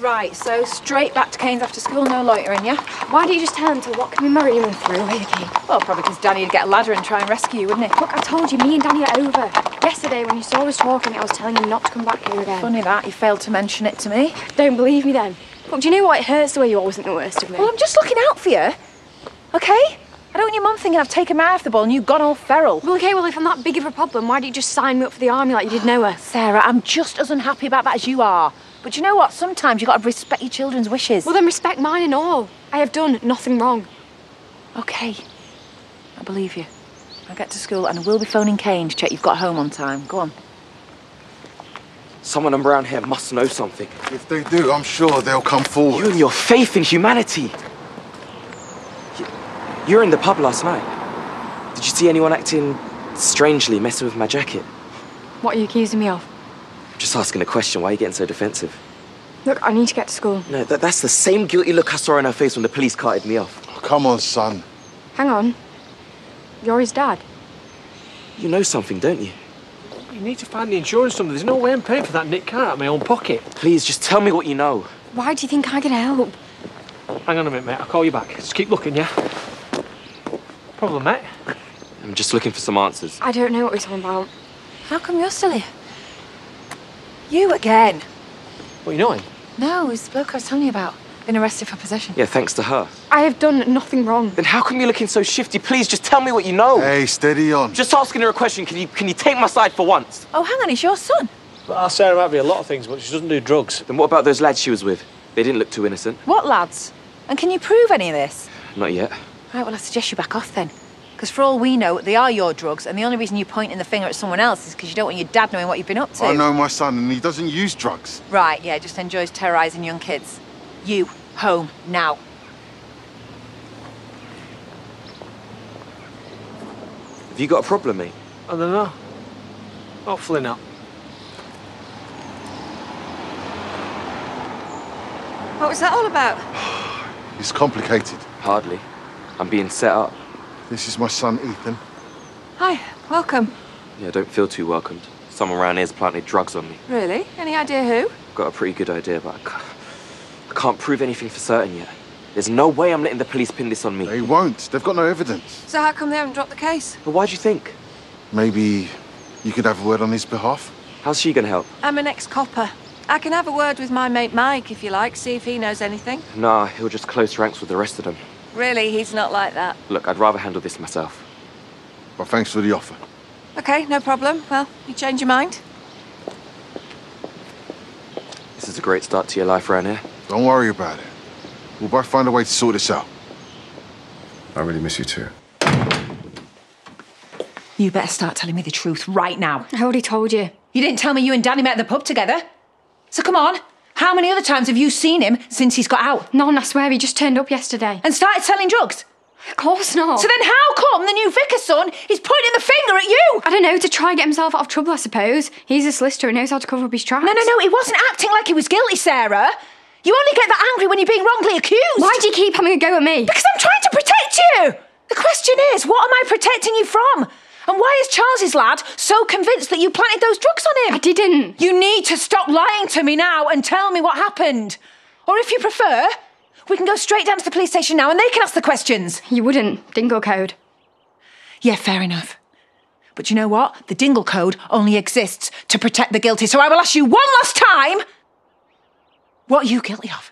Right, so straight back to Cain's after school, no loitering, yeah? Why don't you just tell him to walk me Murray and throw away the key? Well, probably because Danny would get a ladder and try and rescue you, wouldn't he? Look, I told you, me and Danny are over. Yesterday, when you saw us talking, I was telling him not to come back here again. Funny that, you failed to mention it to me. Don't believe me then. Look, do you know what? It hurts the way you always think the worst of me. Well, I'm just looking out for you, okay? I don't want your mum thinking I've taken my eye off the ball and you've gone all feral. Well, okay, well, if I'm that big of a problem, why don't you just sign me up for the army like you did Noah? Sarah, I'm just as unhappy about that as you are. But you know what? Sometimes you've got to respect your children's wishes. Well, then respect mine and all. I have done nothing wrong. Okay. I believe you. I'll get to school and I will be phoning Cain to check you've got home on time. Go on. Someone around here must know something. If they do, I'm sure they'll come forward. You and your faith in humanity. You, you were in the pub last night. Did you see anyone acting strangely, messing with my jacket? What are you accusing me of? I'm Just asking a question. Why are you getting so defensive? Look, I need to get to school. No, that, that's the same guilty look I saw on her face when the police carted me off. Oh, come on, son. Hang on. You're his dad. You know something, don't you? You need to find the insurance number. There's no way I'm paying for that Nick car out of my own pocket. Please, just tell me what you know. Why do you think I can help? Hang on a minute, mate. I'll call you back. Just keep looking, yeah? Problem, mate? I'm just looking for some answers. I don't know what we're talking about. How come you're still here? You again? What, are you know him? No, it's the bloke I was telling you about. Been arrested for possession. Yeah, thanks to her. I have done nothing wrong. Then how come you're looking so shifty? Please, just tell me what you know. Hey, steady on. Just asking her a question. Can you can you take my side for once? Oh, hang on, it's your son. Well, Sarah might be a lot of things, but she doesn't do drugs. Then what about those lads she was with? They didn't look too innocent. What lads? And can you prove any of this? Not yet. Right, well, I suggest you back off then. Because for all we know, they are your drugs, and the only reason you're pointing the finger at someone else is because you don't want your dad knowing what you've been up to. I know my son, and he doesn't use drugs. Right, yeah, just enjoys terrorising young kids. You, home, now. Have you got a problem, mate? I don't know. Hopefully not. What was that all about? It's complicated. Hardly. I'm being set up. This is my son, Ethan. Hi, welcome. Yeah, don't feel too welcomed. Someone around here's planted drugs on me. Really? Any idea who? Got a pretty good idea, but I ca- I can't prove anything for certain yet. There's no way I'm letting the police pin this on me. They won't. They've got no evidence. So how come they haven't dropped the case? But why do you think? Maybe you could have a word on his behalf? How's she gonna help? I'm an ex-copper. I can have a word with my mate Mike if you like, see if he knows anything. Nah, he'll just close ranks with the rest of them. Really, he's not like that. Look, I'd rather handle this myself. Well, thanks for the offer. Okay, no problem. Well, you change your mind? This is a great start to your life around here. Don't worry about it. We'll both find a way to sort this out. I really miss you too. You better start telling me the truth right now. I already told you. You didn't tell me you and Danny met at the pub together. So come on. How many other times have you seen him since he's got out? None, I swear, he just turned up yesterday. And started selling drugs? Of course not. So then how come the new vicar's son is pointing the finger at you? I don't know, to try and get himself out of trouble, I suppose. He's a solicitor and knows how to cover up his tracks. No, no, no, he wasn't acting like he was guilty, Sarah. You only get that angry when you're being wrongly accused. Why do you keep having a go at me? Because I'm trying to protect you. The question is, what am I protecting you from? And why is Charles's lad so convinced that you planted those drugs on him? I didn't. You need to stop lying to me now and tell me what happened. Or if you prefer, we can go straight down to the police station now and they can ask the questions. You wouldn't. Dingle code. Yeah, fair enough. But you know what? The Dingle Code only exists to protect the guilty, so I will ask you one last time what are you guilty of?